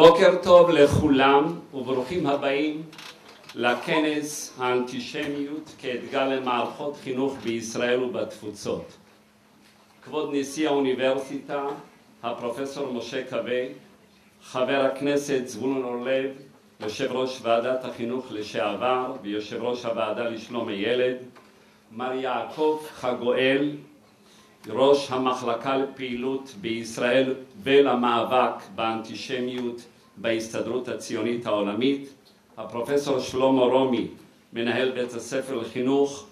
בוקר טוב לכולם וברוכים הבאים לכנס האנטישמיות כאתגר למערכות חינוך בישראל ובתפוצות. כבוד נשיא האוניברסיטה, הפרופסור משה קווה, חבר הכנסת זבולון אורלב, יושב ראש ועדת החינוך לשעבר ויושב ראש הוועדה לשלום הילד, מר יעקב חגואל, ראש המחלקה לפעילות בישראל ולמאבק באנטישמיות בהסתדרות הציונית העולמית, הפרופסור שלמה רומי, מנהל בית הספר לחינוך,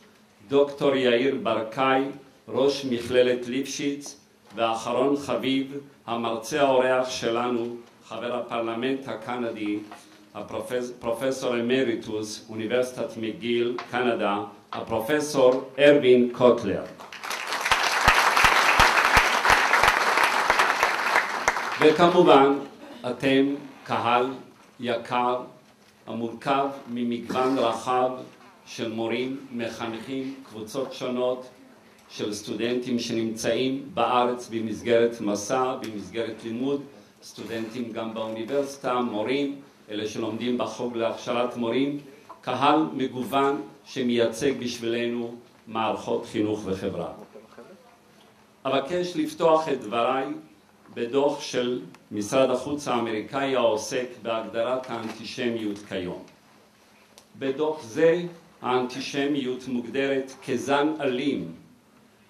דוקטור יאיר ברקאי, ראש מכללת ליפשיץ, ואחרון חביב, המרצה האורח שלנו, חבר הפרלמנט הקנדי, הפרופסור אמריטוס, אוניברסיטת מגיל, קנדה, הפרופסור ארווין קוטלר. וכמובן, אתם קהל יקר המורכב ממגוון רחב של מורים, מחנכים, קבוצות שונות של סטודנטים שנמצאים בארץ במסגרת מסע, במסגרת לימוד, סטודנטים גם באוניברסיטה, מורים, אלה שלומדים בחוג להכשרת מורים, קהל מגוון שמייצג בשבילנו מערכות חינוך וחברה. אבקש לפתוח את דבריי בדוח של משרד החוץ האמריקאי העוסק בהגדרת האנטישמיות כיום. בדוח זה האנטישמיות מוגדרת כזן אלים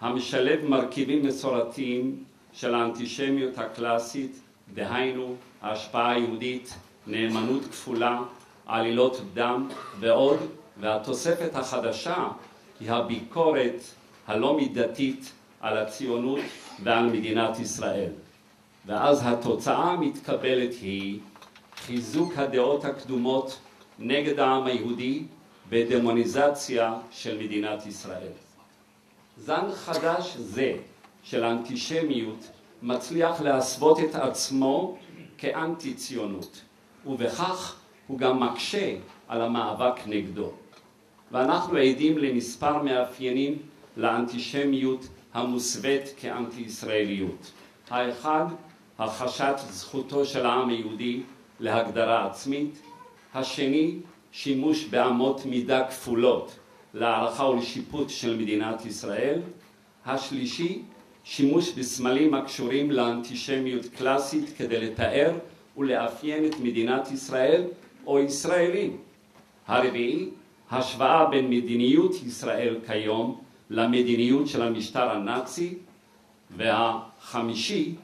המשלב מרכיבים מסורתיים של האנטישמיות הקלאסית, דהיינו ההשפעה היהודית, נאמנות כפולה, עלילות דם ועוד, והתוספת החדשה היא הביקורת הלא מידתית על הציונות ועל מדינת ישראל. ואז התוצאה המתקבלת היא חיזוק הדעות הקדומות נגד העם היהודי ודמוניזציה של מדינת ישראל. זן חדש זה של האנטישמיות מצליח להסוות את עצמו כאנטי ציונות ובכך הוא גם מקשה על המאבק נגדו ואנחנו עדים למספר מאפיינים לאנטישמיות המוסווית כאנטי ישראליות האחד הכחשת זכותו של העם היהודי להגדרה עצמית, השני שימוש באמות מידה כפולות להערכה ולשיפוט של מדינת ישראל, השלישי שימוש בסמלים הקשורים לאנטישמיות קלאסית כדי לתאר ולאפיין את מדינת ישראל או ישראלים. הרביעי, השוואה בין מדיניות ישראל כיום למדיניות של המשטר הנאצי, והחמישי,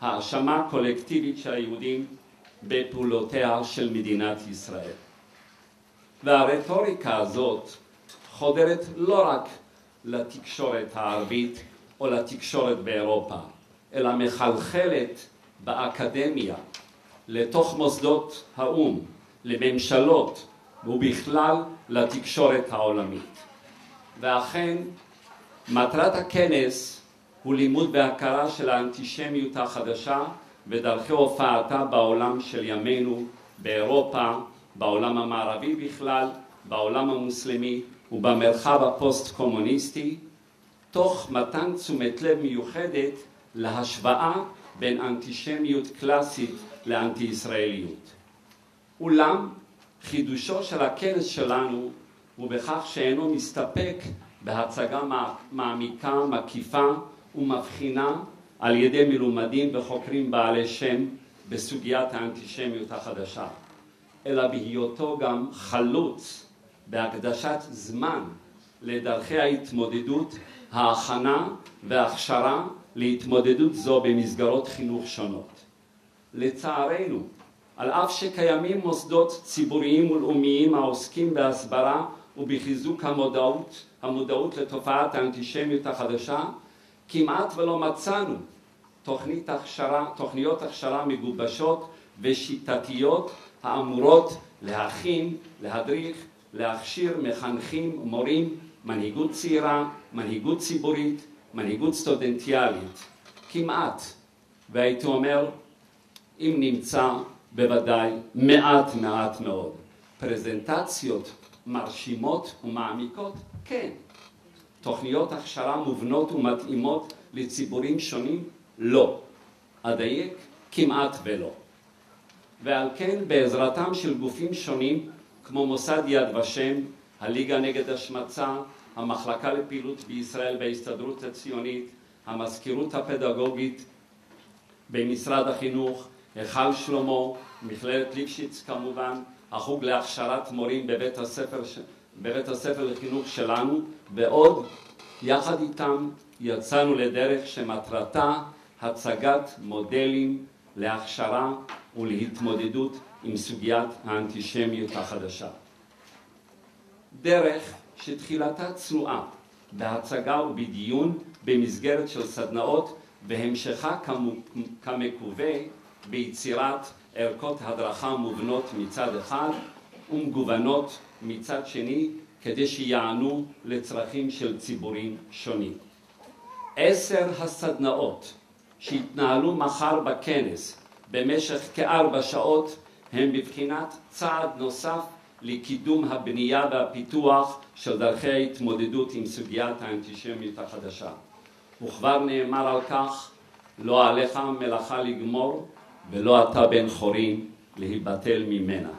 האשמה קולקטיבית של היהודים בפעולותיה של מדינת ישראל. והרטוריקה הזאת חודרת לא רק לתקשורת הערבית או לתקשורת באירופה, אלא מחלחלת באקדמיה, לתוך מוסדות האו"ם, לממשלות ובכלל לתקשורת העולמית. ואכן, מטרת הכנס הוא לימוד והכרה של האנטישמיות החדשה ודרכי הופעתה בעולם של ימינו, באירופה, בעולם המערבי בכלל, בעולם המוסלמי ובמרחב הפוסט-קומוניסטי, תוך מתן תשומת לב מיוחדת להשוואה בין אנטישמיות קלאסית לאנטי-ישראליות. אולם חידושו של הכנס שלנו הוא בכך שאינו מסתפק בהצגה מעמיקה, מקיפה ומבחינה על ידי מלומדים וחוקרים בעלי שם בסוגיית האנטישמיות החדשה, אלא בהיותו גם חלוץ בהקדשת זמן לדרכי ההתמודדות, ההכנה וההכשרה להתמודדות זו במסגרות חינוך שונות. לצערנו, על אף שקיימים מוסדות ציבוריים ולאומיים העוסקים בהסברה ובחיזוק המודעות, המודעות לתופעת האנטישמיות החדשה, כמעט ולא מצאנו תוכנית הכשרה, תוכניות הכשרה מגובשות ושיטתיות האמורות להכין, להדריך, להכשיר מחנכים, מורים, מנהיגות צעירה, מנהיגות ציבורית, מנהיגות סטודנטיאלית. כמעט, והייתי אומר, אם נמצא בוודאי מעט מעט מאוד. פרזנטציות מרשימות ומעמיקות? כן. תוכניות הכשרה מובנות ומתאימות לציבורים שונים? לא. אדייק? כמעט ולא. ועל כן בעזרתם של גופים שונים כמו מוסד יד ושם, הליגה נגד השמצה, המחלקה לפעילות בישראל בהסתדרות הציונית, המזכירות הפדגוגית במשרד החינוך, היכל שלמה, מכללת ליפשיץ כמובן, החוג להכשרת מורים בבית הספר, בבית הספר לחינוך שלנו ועוד יחד איתם יצאנו לדרך שמטרתה הצגת מודלים להכשרה ולהתמודדות עם סוגיית האנטישמיות החדשה. דרך שתחילתה צנועה בהצגה ובדיון במסגרת של סדנאות והמשכה כמקווה ביצירת ערכות הדרכה מובנות מצד אחד ומגוונות מצד שני כדי שיענו לצרכים של ציבורים שונים. עשר הסדנאות שיתנהלו מחר בכנס במשך כארבע שעות הם בבחינת צעד נוסף לקידום הבנייה והפיתוח של דרכי ההתמודדות עם סוגיית האנטישמיות החדשה. וכבר נאמר על כך, לא עליך מלאכה לגמור ולא אתה בן חורים להיבטל ממנה.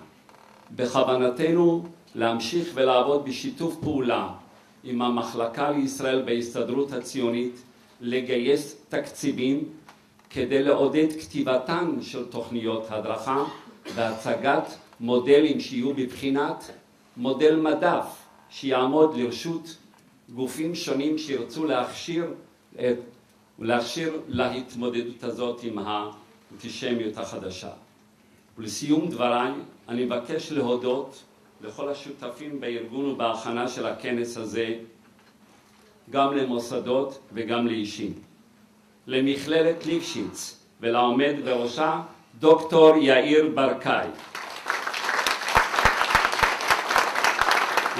בכוונתנו להמשיך ולעבוד בשיתוף פעולה עם המחלקה לישראל בהסתדרות הציונית לגייס תקציבים כדי לעודד כתיבתן של תוכניות הדרכה והצגת מודלים שיהיו בבחינת מודל מדף שיעמוד לרשות גופים שונים שירצו להכשיר, את, להכשיר להתמודדות הזאת עם האנטישמיות החדשה. ולסיום דבריי אני מבקש להודות לכל השותפים בארגון ובהכנה של הכנס הזה, גם למוסדות וגם לאישים. למכללת ליפשיץ ולעומד בראשה דוקטור יאיר ברקאי.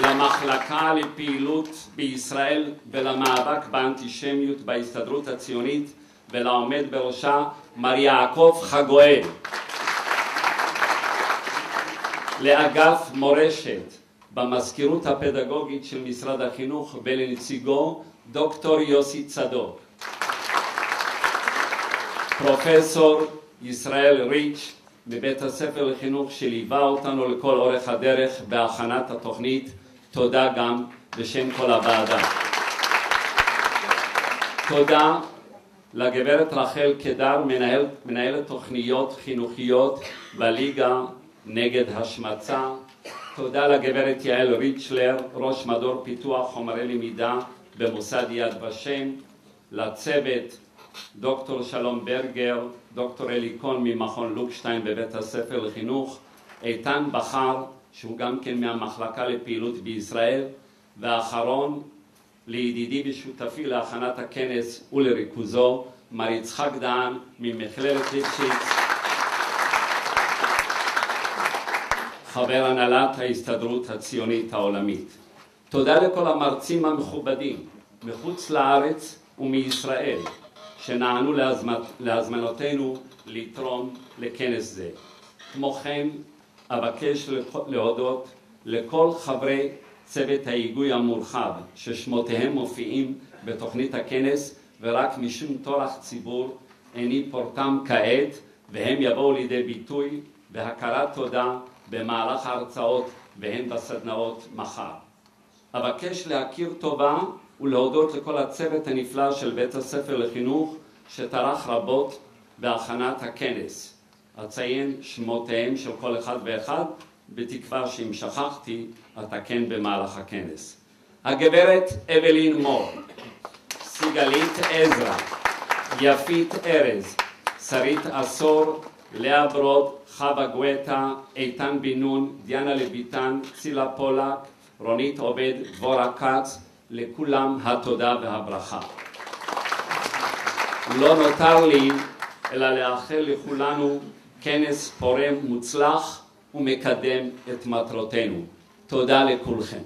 למחלקה לפעילות בישראל ולמאבק באנטישמיות בהסתדרות הציונית ולעומד בראשה מר יעקב חגואל. לאגף מורשת במזכירות הפדגוגית של משרד החינוך ולנציגו דוקטור יוסי צדוק. פרופסור ישראל ריץ' מבית הספר לחינוך שליווה אותנו לכל אורך הדרך בהכנת התוכנית, תודה גם בשם כל הוועדה. תודה לגברת רחל קדר, מנהל, מנהלת תוכניות חינוכיות בליגה נגד השמצה. תודה לגברת יעל ריצ'לר, ראש מדור פיתוח חומרי למידה במוסד יד ושם, לצוות דוקטור שלום ברגר, דוקטור אלי קון ממכון לוקשטיין בבית הספר לחינוך, איתן בכר שהוא גם כן מהמחלקה לפעילות בישראל, ואחרון לידידי ושותפי להכנת הכנס ולריכוזו, מר יצחק דהן ממכללת ליפשיץ, חבר הנהלת ההסתדרות הציונית העולמית. תודה לכל המרצים המכובדים מחוץ לארץ ומישראל שנענו להזמנותינו לתרום לכנס זה. כמו כן, אבקש להודות לכל חברי צוות ההיגוי המורחב ששמותיהם מופיעים בתוכנית הכנס ורק משום טורח ציבור איני פורטם כעת והם יבואו לידי ביטוי בהכרת תודה במהלך ההרצאות והן בסדנאות מחר. אבקש להכיר טובה ולהודות לכל הצוות הנפלא של בית הספר לחינוך שטרח רבות בהכנת הכנס. אציין שמותיהם של כל אחד ואחד, בתקווה שאם שכחתי, אתקן במהלך הכנס. הגברת אבלין מור, סיגלית עזרא, יפית ארז, שרית עשור, לאה ברוד, חווה גואטה, איתן בן נון, דיאנה לויטן, צילה פולק, רונית עובד, דבורה כץ, לכולם התודה והברכה. לא נותר לי אלא לאחל לכולנו כנס פורה מוצלח ומקדם את מטרותינו. תודה לכולכם.